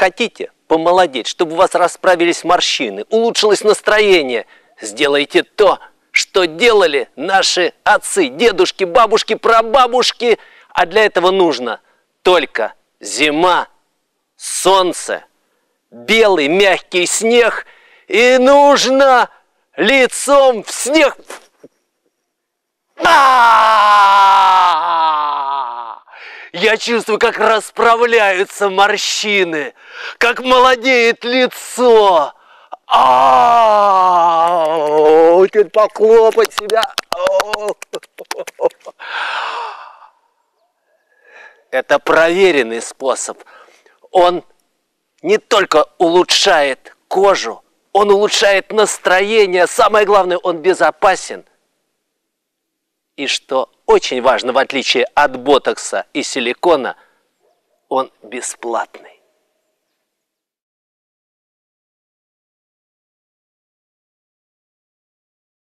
Хотите помолодеть, чтобы у вас расправились морщины, улучшилось настроение? Сделайте то, что делали наши отцы, дедушки, бабушки, прабабушки. А для этого нужно только зима, солнце, белый мягкий снег и нужно лицом в снег. Я чувствую, как расправляются морщины, как молодеет лицо. А, теперь похлопать себя. Это проверенный способ. Он не только улучшает кожу, он улучшает настроение. Самое главное, он безопасен. И что очень важно, в отличие от ботокса и силикона, он бесплатный.